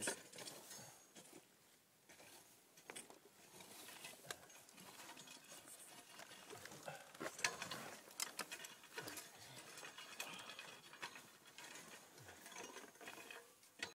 happy.